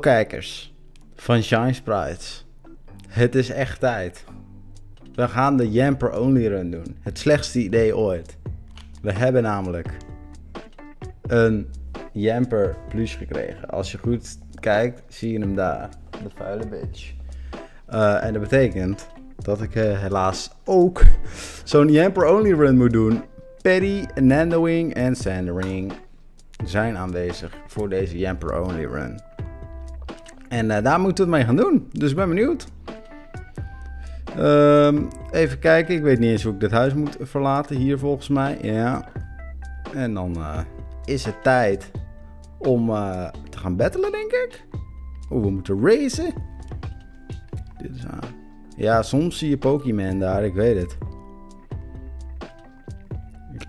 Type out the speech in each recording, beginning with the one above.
Kijkers van Shine Sprites. Het is echt tijd. We gaan de Jamper Only Run doen. Het slechtste idee ooit. We hebben namelijk een Jamper plush gekregen. Als je goed kijkt, zie je hem daar. De vuile bitch. Uh, en dat betekent dat ik uh, helaas ook zo'n Jamper Only Run moet doen. Paddy, Nandoing en Sandering zijn aanwezig voor deze Jamper Only Run. En uh, daar moeten we het mee gaan doen. Dus ik ben benieuwd. Um, even kijken. Ik weet niet eens hoe ik dit huis moet verlaten. Hier volgens mij. Ja. En dan uh, is het tijd om uh, te gaan battelen, denk ik. Oeh, we moeten racen. Dit is aan. Ja, soms zie je Pokémon daar. Ik weet het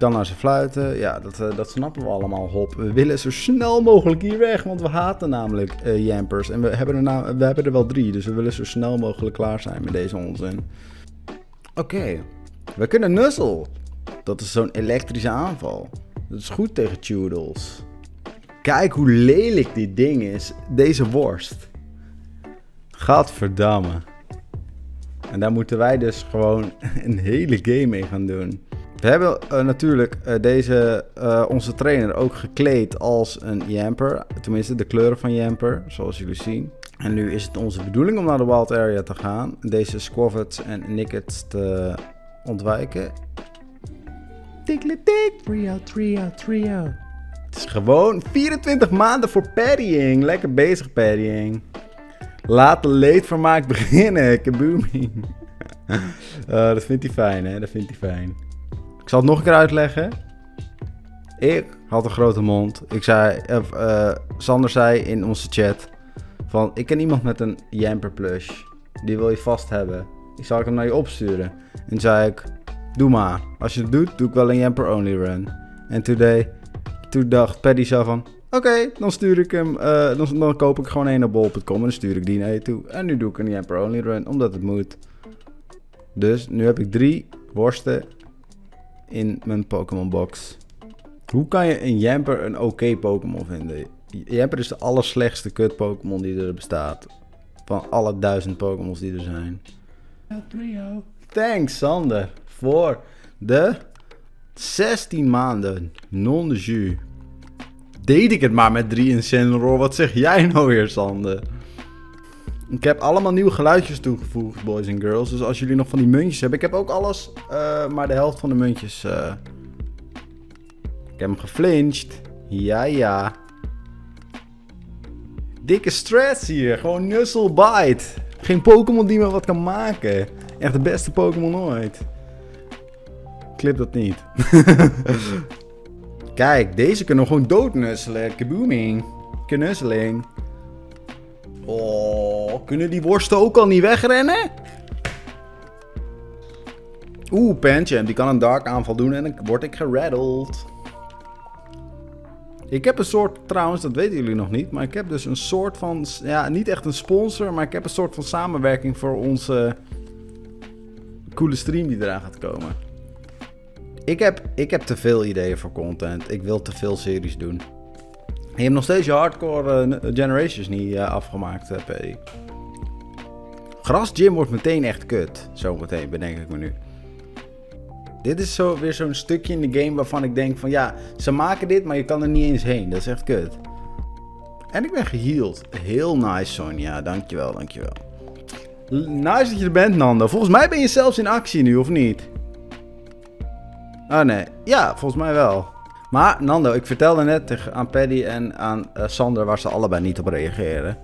dan naar ze fluiten. Ja, dat, uh, dat snappen we allemaal, Hop. We willen zo snel mogelijk hier weg, want we haten namelijk uh, Jampers. En we hebben, er nou, we hebben er wel drie, dus we willen zo snel mogelijk klaar zijn met deze onzin. Oké, we kunnen Nuzzle. Dat is zo'n elektrische aanval. Dat is goed tegen Toodles. Kijk hoe lelijk dit ding is. Deze worst. Gadverdamme. En daar moeten wij dus gewoon een hele game mee gaan doen. We hebben uh, natuurlijk uh, deze, uh, onze trainer ook gekleed als een Jamper. Tenminste, de kleuren van Jamper, zoals jullie zien. En nu is het onze bedoeling om naar de Wild Area te gaan. Deze Squavets en Nickets te ontwijken. Tikletik, trio, trio, trio. Het is gewoon 24 maanden voor paddying. Lekker bezig, paddying. Laat de leedvermaak beginnen, kabooming. dat vindt hij fijn, hè? Dat vindt hij fijn. Ik zal het nog een keer uitleggen. Ik had een grote mond. Ik zei, uh, Sander zei in onze chat van, ik ken iemand met een Jamper plush. Die wil je vast hebben. Ik zal hem naar je opsturen. En zei ik, doe maar. Als je het doet, doe ik wel een Jamper only run. En today, toen dacht Paddy zo van, oké, dan stuur ik hem, uh, dan, dan, koop ik gewoon een op bol.com en dan stuur ik die naar je toe. En nu doe ik een Jamper only run, omdat het moet. Dus nu heb ik drie worsten in mijn Pokémon box. Hoe kan je een Jamper een oké Pokémon vinden? Jamper is de allerslechtste kut Pokémon die er bestaat. Van alle duizend Pokémons die er zijn. Thanks Sander voor de 16 maanden non de jus. Deed ik het maar met 3 in. Wat zeg jij nou weer Sander? Ik heb allemaal nieuwe geluidjes toegevoegd, boys en girls. Dus als jullie nog van die muntjes hebben. Ik heb ook alles, uh, maar de helft van de muntjes. Uh... Ik heb hem geflinched. Ja, ja. Dikke stress hier. Gewoon Nuzzle Bite. Geen Pokémon die me wat kan maken. Echt de beste Pokémon ooit. Clip dat niet. Kijk, deze kunnen we gewoon doodnuzzelen. Kabooming. Knuzzeling. Oh, kunnen die worsten ook al niet wegrennen? Oeh, Pancham, die kan een dark aanval doen en dan word ik geraddeld. Ik heb een soort, trouwens, dat weten jullie nog niet, maar ik heb dus een soort van, ja, niet echt een sponsor, maar ik heb een soort van samenwerking voor onze coole stream die eraan gaat komen. Ik heb, ik heb te veel ideeën voor content. Ik wil te veel series doen. Je hebt nog steeds je hardcore uh, generations niet uh, afgemaakt, uh, Paddy. Gras Gym wordt meteen echt kut. Zometeen, bedenk ik me nu. Dit is zo, weer zo'n stukje in de game waarvan ik denk van ja, ze maken dit, maar je kan er niet eens heen. Dat is echt kut. En ik ben geheeld. Heel nice, Sonja. Dankjewel, dankjewel. Nice dat je er bent, Nando. Volgens mij ben je zelfs in actie nu, of niet? Oh nee. Ja, volgens mij wel. Maar Nando, ik vertelde net aan Paddy en aan uh, Sander, waar ze allebei niet op reageren,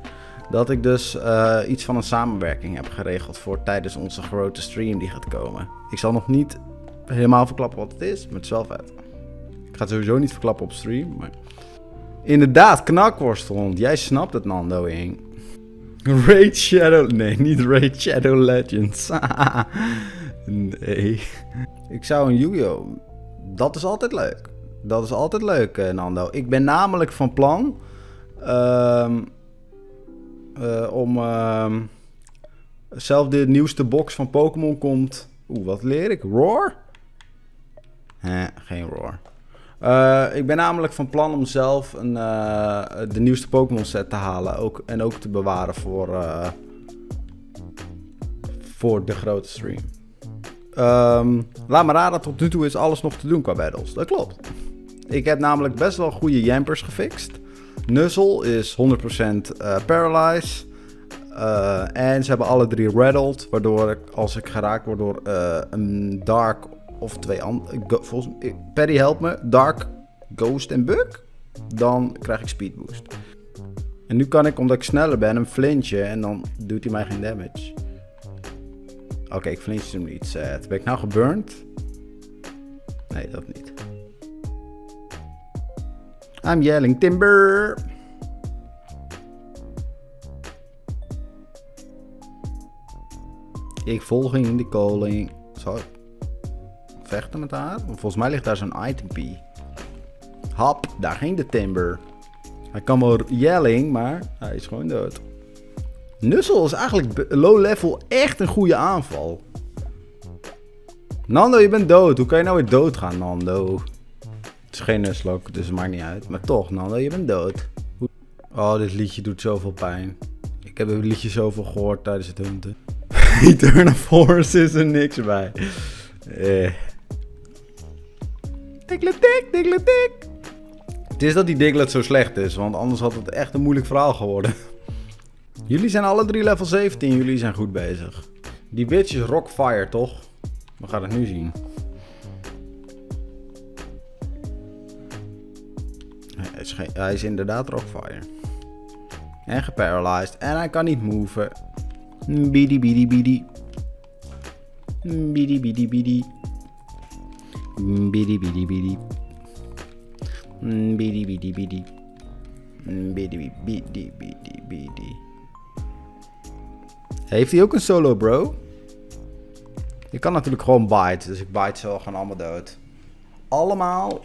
dat ik dus uh, iets van een samenwerking heb geregeld voor tijdens onze grote stream die gaat komen. Ik zal nog niet helemaal verklappen wat het is, maar het is wel vet. Ik ga het sowieso niet verklappen op stream, maar... Inderdaad, knakworsthond. Jij snapt het, Nando Ing. Raid Shadow... Nee, niet Raid Shadow Legends. nee. Ik zou een Yu-Gi-Oh! Dat is altijd leuk. Dat is altijd leuk, eh, Nando. Ik ben namelijk van plan uh, uh, om uh, zelf de nieuwste box van Pokémon komt. Oeh, wat leer ik? Roar? Eh, geen Roar. Uh, ik ben namelijk van plan om zelf een, de nieuwste Pokémon set te halen. Ook, en ook te bewaren voor, voor de grote stream. Um, laat me raden, tot nu toe is alles nog te doen qua battles. Dat klopt. Ik heb namelijk best wel goede Jampers gefixt. Nuzzle is 100% paralyzed. en ze hebben alle drie rattled. Waardoor als ik geraakt word door een Dark of twee andere. Volgens Paddy helpt me. Dark, Ghost en Bug. Dan krijg ik speed boost. En nu kan ik, omdat ik sneller ben, een flinchen. En dan doet hij mij geen damage. Oké, ik flinch hem niet. Sad. Ben ik nou geburnt? Nee, dat niet. I'm yelling timber. Ik volg in de calling. Sorry vechten met haar. Volgens mij ligt daar zo'n item Hap, daar ging de timber. Hij kan wel yelling, maar hij is gewoon dood. Nussel is eigenlijk low level echt een goede aanval. Nando, je bent dood. Hoe kan je nou weer doodgaan, Nando? Is geen Nuzlocke, dus het maakt niet uit. Maar toch, Nando, je bent dood. Oh, dit liedje doet zoveel pijn. Ik heb het liedje zoveel gehoord tijdens het hunten. Eternal Force is er niks bij. Eh. Diglett, Diglett, Het is dat die Diglett zo slecht is, want anders had het echt een moeilijk verhaal geworden. Jullie zijn alle drie level 17, jullie zijn goed bezig. Die bitch is Rockfire, toch? We gaan het nu zien. Hij is inderdaad Rockfire. En geparalyzed. En hij kan niet moven. Bidi bidi bidi. Bidi bidi bidi. Bidi bidi bidi. Bidi bidi bidi. Bidi bidi bidi bidi. Heeft hij ook een solo bro? Je kan natuurlijk gewoon bite, dus ik bite ze wel gewoon allemaal dood. Allemaal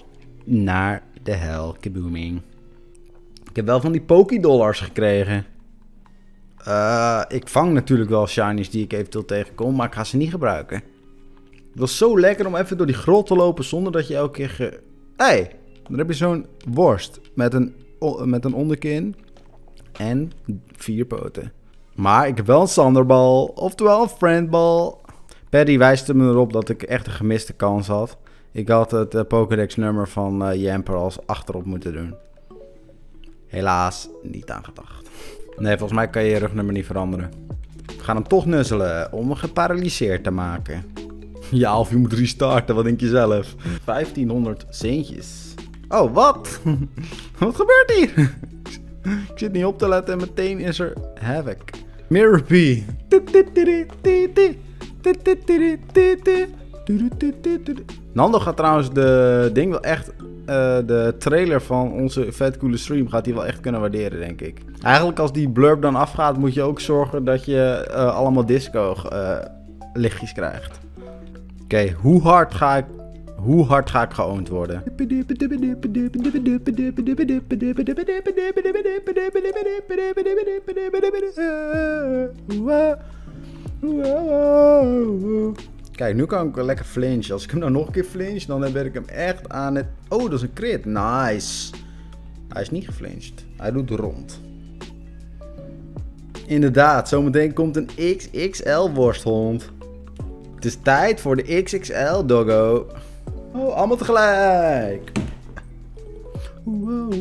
naar de hel, kabooming. Ik heb wel van die Pokédollars gekregen. Uh, ik vang natuurlijk wel shinies die ik eventueel tegenkom, maar ik ga ze niet gebruiken. Het was zo lekker om even door die grot te lopen zonder dat je elke keer... Ge... hey, dan heb je zo'n worst met een, met een onderkin en vier poten. Maar ik heb wel een Sanderbal, oftewel een Friendbal. Paddy wijst me erop dat ik echt een gemiste kans had. Ik had het uh, Pokédex nummer van uh, Jamper als achterop moeten doen. Helaas niet aangedacht. Nee, volgens mij kan je je rugnummer niet veranderen. We gaan hem toch nuzzelen om hem geparalyseerd te maken. Ja, of je moet restarten, wat denk je zelf? 1500 centjes. Oh, wat? wat gebeurt hier? Ik zit niet op te letten en meteen is er havoc. B. Nando gaat trouwens de ding wel echt... Uh, de trailer van onze vet coole stream gaat hij wel echt kunnen waarderen, denk ik. Eigenlijk als die blurb dan afgaat, moet je ook zorgen dat je uh, allemaal disco uh, lichtjes krijgt. Oké, hoe hard ga ik hoe hard ga ik geoond worden? Kijk, nu kan ik lekker flinchen. Als ik hem nou nog een keer flinch, dan ben ik hem echt aan het... Oh, dat is een crit. Nice. Hij is niet geflinched. Hij doet rond. Inderdaad, zometeen komt een XXL worsthond. Het is tijd voor de XXL doggo. Oh, allemaal tegelijk. Wow,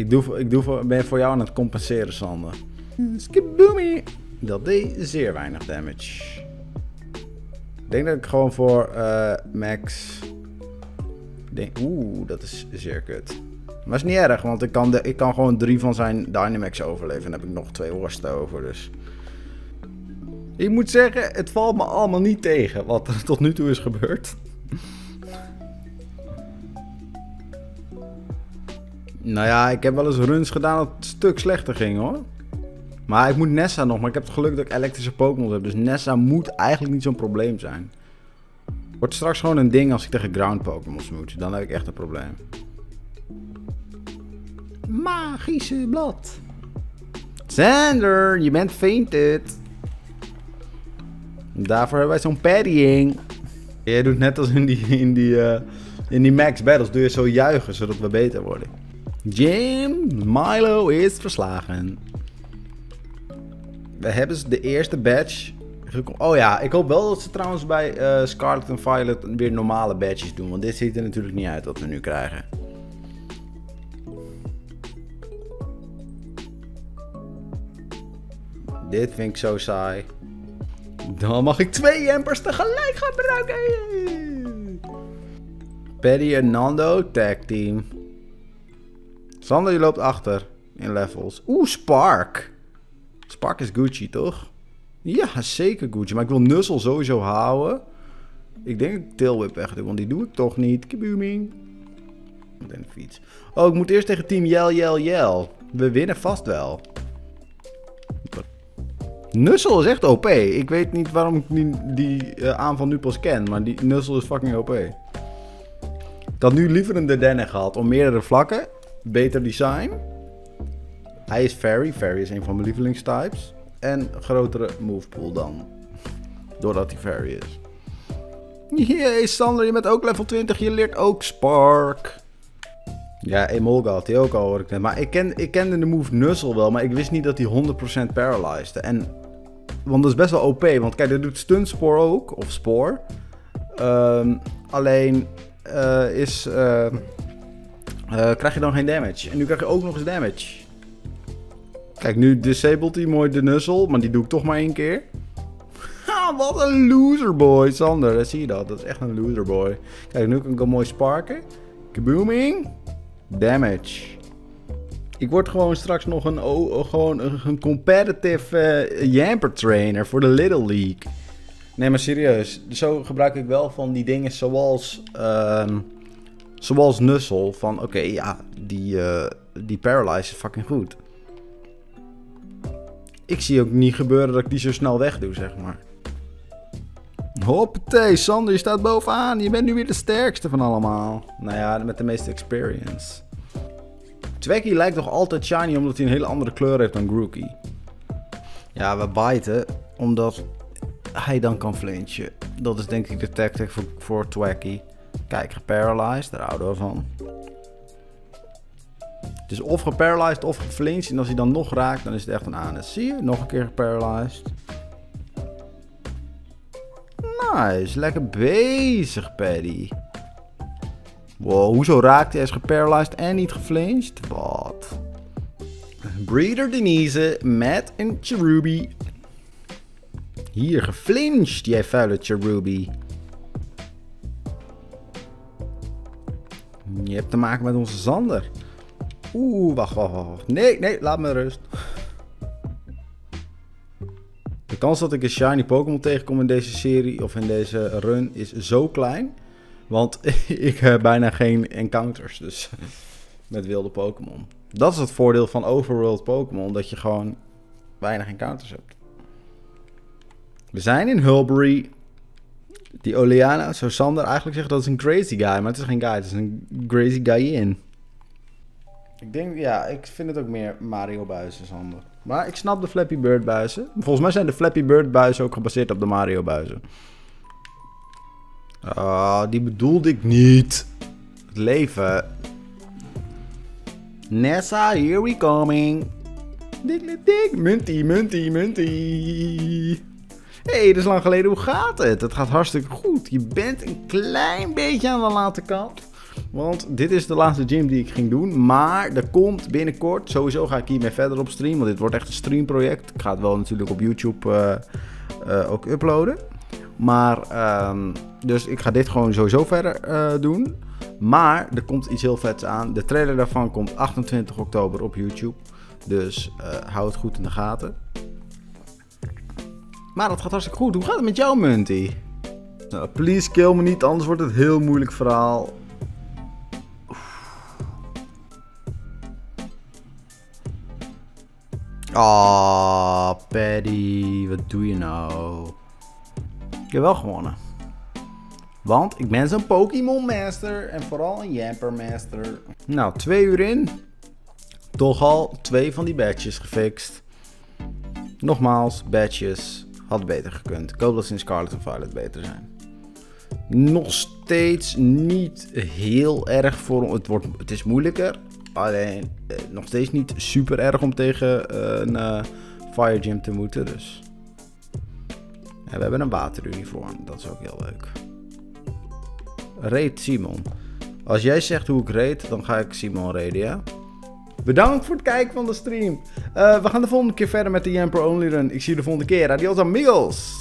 ik, doe, ik doe voor, ben voor jou aan het compenseren, Sander. Skiboomy. Dat deed zeer weinig damage. Ik denk dat ik gewoon voor uh, max... Oeh, dat is zeer kut. Maar is niet erg, want ik kan, de, ik kan gewoon drie van zijn Dynamax overleven. En dan heb ik nog twee worsten over, dus... Ik moet zeggen, het valt me allemaal niet tegen wat er tot nu toe is gebeurd. Nou ja, ik heb wel eens runs gedaan dat het een stuk slechter ging hoor. Maar ik moet Nessa nog, maar ik heb het geluk dat ik elektrische Pokémon heb. Dus Nessa moet eigenlijk niet zo'n probleem zijn. Wordt straks gewoon een ding als ik tegen ground Pokémon moet. Dan heb ik echt een probleem. Magische blad. Sander, je bent fainted. Daarvoor hebben wij zo'n padding. Jij doet net als in die, in die, eh, in die max battles, doe je zo juichen, zodat we beter worden. Jim Milo is verslagen. We hebben de eerste badge. Oh ja, ik hoop wel dat ze trouwens bij uh, Scarlet en Violet weer normale badges doen. Want dit ziet er natuurlijk niet uit wat we nu krijgen. Dit vind ik zo saai. Dan mag ik twee Jampers tegelijk gebruiken. Paddy en Nando, tag team. Sander, je loopt achter in levels. Oeh, Spark. Spark is Gucci, toch? Ja, zeker Gucci. Maar ik wil Nuzzle sowieso houden. Ik denk ik Tailwhip weg doe, want die doe ik toch niet. Kabooming. De fiets. Oh, ik moet eerst tegen team Yell, Yell, Yell. We winnen vast wel. Nuzzle is echt OP. Ik weet niet waarom ik die, uh, aanval nu pas ken, maar die Nuzzle is fucking OP. Ik had nu liever een Dardenne gehad om meerdere vlakken. Beter design. Hij is Fairy. Fairy is een van mijn lievelingstypes. En grotere move pool dan. Doordat hij Fairy is. Jee, Sander, je bent ook level 20. Je leert ook Spark. Ja, Emolga had hij ook al, hoor ik net. Maar ik, ken, ik kende de move Nuzzle wel, maar ik wist niet dat hij 100% paralyzed. En, want dat is best wel OP. Want kijk, dat doet Stun Spoor ook, of Spoor. Um, alleen uh, is, uh, uh, krijg je dan geen damage. En nu krijg je ook nog eens damage. Kijk, nu disabled hij mooi de Nuzzle, maar die doe ik toch maar één keer. Wat een loser boy, Sander. Zie je dat? Dat is echt een loser boy. Kijk, nu kan ik hem mooi sparken. Kabooming damage. Ik word gewoon straks nog een, gewoon een competitive Jamper trainer voor de Little League. Nee, maar serieus. Zo gebruik ik wel van die dingen zoals, uh, zoals Nuzzle. Van oké, ja, die, uh, die Paralyze is fucking goed. Ik zie ook niet gebeuren dat ik die zo snel wegdoe, zeg maar. Hoppatee, Sander, je staat bovenaan. Je bent nu weer de sterkste van allemaal. Nou ja, met de meeste experience. Twekkie lijkt toch altijd shiny omdat hij een hele andere kleur heeft dan Grookey. Ja, we bijten omdat hij dan kan flinchen. Dat is denk ik de tactic voor, voor Twacky. Kijk, geparalyzed, daar houden we van. Het is of geparalyzed of geflinched. En als hij dan nog raakt, dan is het echt een aanes. Zie je? Nog een keer geparalyzed. Nice, lekker bezig, Paddy. Wow, hoezo raakt hij? Hij is geparalyzed en niet geflinched? Wat? Breeder Denise met een Cherubi. Hier, geflinched, jij vuile Cherubi. Je hebt te maken met onze zander. Oeh, wacht, wacht, wacht. Nee, nee, laat me rust kans dat ik een shiny Pokémon tegenkom in deze serie of in deze run is zo klein. Want ik heb bijna geen encounters dus met wilde Pokémon. Dat is het voordeel van overworld Pokémon, dat je gewoon weinig encounters hebt. We zijn in Hulbury. Die Oleana, zo Sander eigenlijk zegt dat is een crazy guy, maar het is geen guy, het is een crazy guy in. Ik denk, ja, ik vind het ook meer Mario buizen, Sander. Maar ik snap de Flappy Bird buizen. Volgens mij zijn de Flappy Bird buizen ook gebaseerd op de Mario buizen. Ah, die bedoelde ik niet. Het leven. Nessa, here we coming. Dik, dik, muntie, muntie, muntie. Hey, dat is lang geleden. Hoe gaat het? Het gaat hartstikke goed. Je bent een klein beetje aan de late kant. Want dit is de laatste gym die ik ging doen. Maar er komt binnenkort, sowieso ga ik hiermee verder op stream. Want dit wordt echt een streamproject. Ik ga het wel natuurlijk op YouTube uh, uh, ook uploaden. Maar, um, dus ik ga dit gewoon sowieso verder uh, doen. Maar er komt iets heel vets aan. De trailer daarvan komt 28 oktober op YouTube. Dus hou het goed in de gaten. Maar dat gaat hartstikke goed. Hoe gaat het met jou, Munty? Nou, please kill me niet, anders wordt het een heel moeilijk verhaal. Ah, oh, Paddy, wat doe je nou? Ik heb wel gewonnen. Want ik ben zo'n Pokémon Master en vooral een Jamper Master. Nou, twee uur in. Toch al twee van die badges gefixt. Nogmaals, badges. Had beter gekund. Ik hoop dat ze in Scarlet en Violet beter zijn. Nog steeds niet heel erg voor... Het, wordt, het is moeilijker. Alleen eh, nog steeds niet super erg om tegen eh, een uh, Fire Gym te moeten. Dus... We hebben een wateruniform. Dat is ook heel leuk. Reed Simon. Als jij zegt hoe ik reed, dan ga ik Simon reden, ja? Bedankt voor het kijken van de stream. Uh, we gaan de volgende keer verder met de Jamper Only Run. Ik zie je de volgende keer. Adios amigos!